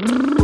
Brrr.